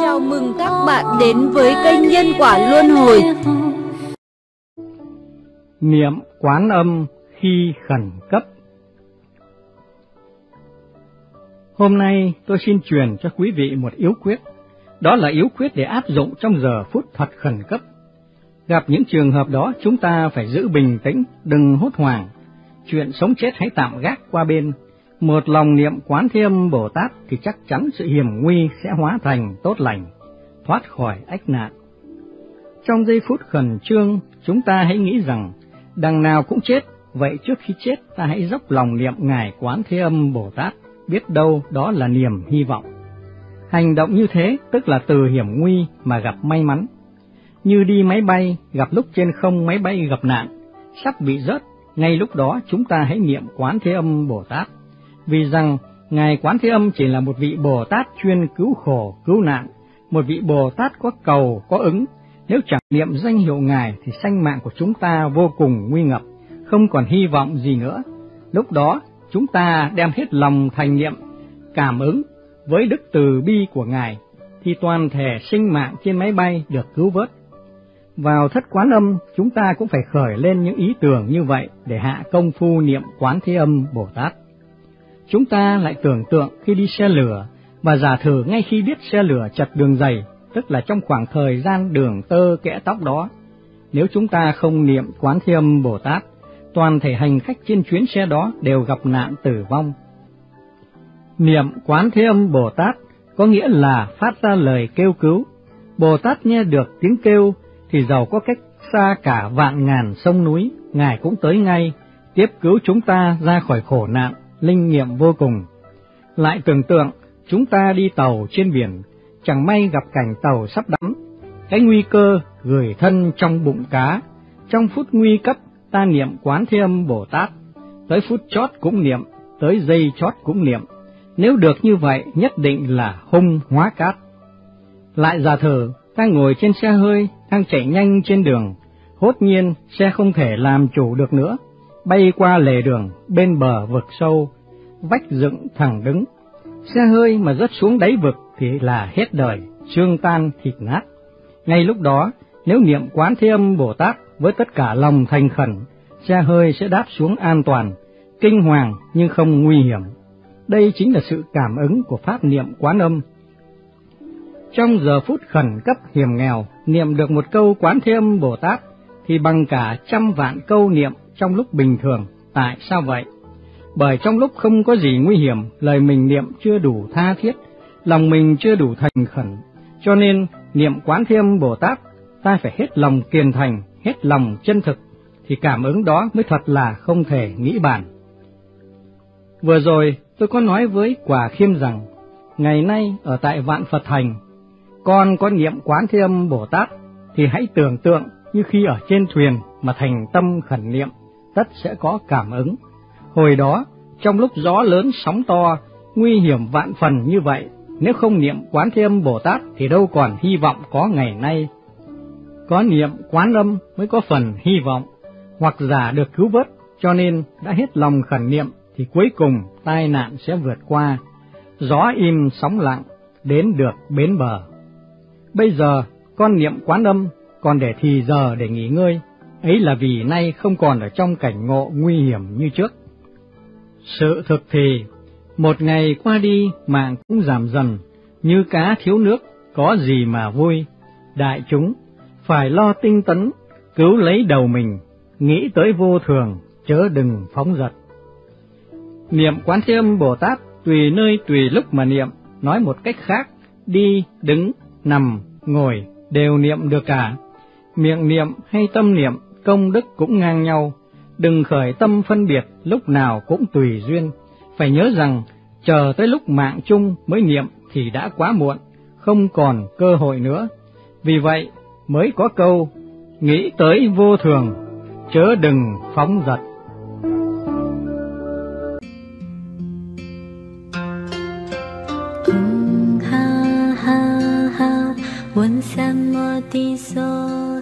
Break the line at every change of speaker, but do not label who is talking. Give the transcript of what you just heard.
Chào mừng các bạn đến với kênh Nhân Quả Luân Hồi
Niệm quán âm khi khẩn cấp Hôm nay tôi xin truyền cho quý vị một yếu quyết, đó là yếu quyết để áp dụng trong giờ phút thật khẩn cấp. Gặp những trường hợp đó chúng ta phải giữ bình tĩnh, đừng hốt hoảng. Chuyện sống chết hãy tạm gác qua bên. Một lòng niệm quán thiêm Bồ Tát thì chắc chắn sự hiểm nguy sẽ hóa thành tốt lành, thoát khỏi ách nạn. Trong giây phút khẩn trương, chúng ta hãy nghĩ rằng, đằng nào cũng chết, vậy trước khi chết ta hãy dốc lòng niệm Ngài Quán Thế Âm Bồ Tát biết đâu đó là niềm hy vọng. Hành động như thế tức là từ hiểm nguy mà gặp may mắn. Như đi máy bay, gặp lúc trên không máy bay gặp nạn, sắp bị rớt, ngay lúc đó chúng ta hãy niệm Quán Thế Âm Bồ Tát, vì rằng Ngài Quán Thế Âm chỉ là một vị Bồ Tát chuyên cứu khổ, cứu nạn, một vị Bồ Tát có cầu, có ứng. Nếu chẳng niệm danh hiệu Ngài thì sanh mạng của chúng ta vô cùng nguy ngập, không còn hy vọng gì nữa. Lúc đó chúng ta đem hết lòng thành niệm, cảm ứng với đức từ bi của Ngài, thì toàn thể sinh mạng trên máy bay được cứu vớt. Vào thất quán âm, chúng ta cũng phải khởi lên những ý tưởng như vậy để hạ công phu niệm quán thế âm Bồ Tát. Chúng ta lại tưởng tượng khi đi xe lửa và giả thử ngay khi biết xe lửa chật đường dày, tức là trong khoảng thời gian đường tơ kẽ tóc đó, nếu chúng ta không niệm quán thế âm Bồ Tát, toàn thể hành khách trên chuyến xe đó đều gặp nạn tử vong. Niệm Quán Thế Âm Bồ Tát có nghĩa là phát ra lời kêu cứu. Bồ Tát nghe được tiếng kêu thì giàu có cách xa cả vạn ngàn sông núi, Ngài cũng tới ngay, tiếp cứu chúng ta ra khỏi khổ nạn, linh nghiệm vô cùng. Lại tưởng tượng, chúng ta đi tàu trên biển, chẳng may gặp cảnh tàu sắp đắm, cái nguy cơ gửi thân trong bụng cá, trong phút nguy cấp ta niệm quán thế âm Bồ Tát, tới phút chót cũng niệm, tới giây chót cũng niệm. Nếu được như vậy, nhất định là hung hóa cát. Lại giả thử, ta ngồi trên xe hơi, đang chạy nhanh trên đường, hốt nhiên xe không thể làm chủ được nữa, bay qua lề đường, bên bờ vực sâu, vách dựng thẳng đứng. Xe hơi mà rớt xuống đáy vực thì là hết đời, xương tan thịt nát. Ngay lúc đó, nếu niệm quán thế âm Bồ Tát với tất cả lòng thành khẩn, xe hơi sẽ đáp xuống an toàn, kinh hoàng nhưng không nguy hiểm. Đây chính là sự cảm ứng của pháp niệm quán âm. Trong giờ phút khẩn cấp hiểm nghèo, niệm được một câu quán thế âm Bồ Tát thì bằng cả trăm vạn câu niệm trong lúc bình thường. Tại sao vậy? Bởi trong lúc không có gì nguy hiểm, lời mình niệm chưa đủ tha thiết, lòng mình chưa đủ thành khẩn, cho nên niệm quán thêm Bồ Tát ta phải hết lòng kiên thành, hết lòng chân thực, thì cảm ứng đó mới thật là không thể nghĩ bàn. Vừa rồi tôi có nói với Quả Khiêm rằng, ngày nay ở tại Vạn Phật Thành, con có niệm quán thế âm Bồ Tát, thì hãy tưởng tượng như khi ở trên thuyền mà thành tâm khẩn niệm, tất sẽ có cảm ứng. Hồi đó, trong lúc gió lớn sóng to, nguy hiểm vạn phần như vậy, nếu không niệm quán thế âm Bồ Tát thì đâu còn hy vọng có ngày nay có niệm quán âm mới có phần hy vọng, hoặc giả được cứu vớt, cho nên đã hết lòng khẩn niệm thì cuối cùng tai nạn sẽ vượt qua, gió im sóng lặng, đến được bến bờ. Bây giờ con niệm quán âm còn để thì giờ để nghỉ ngơi, ấy là vì nay không còn ở trong cảnh ngộ nguy hiểm như trước. Sự thực thì, một ngày qua đi mạng cũng giảm dần, như cá thiếu nước, có gì mà vui. Đại chúng phải lo tinh tấn, cứu lấy đầu mình, nghĩ tới vô thường, chớ đừng phóng dật. Niệm quán thế âm Bồ Tát tùy nơi tùy lúc mà niệm, nói một cách khác, đi, đứng, nằm, ngồi, đều niệm được cả. Miệng niệm hay tâm niệm, công đức cũng ngang nhau, đừng khởi tâm phân biệt, lúc nào cũng tùy duyên. Phải nhớ rằng, chờ tới lúc mạng chung mới niệm thì đã quá muộn, không còn cơ hội nữa. Vì vậy, mới có câu nghĩ tới vô thường, chớ đừng phóng dật.
ha ha ha, 问三摩地所。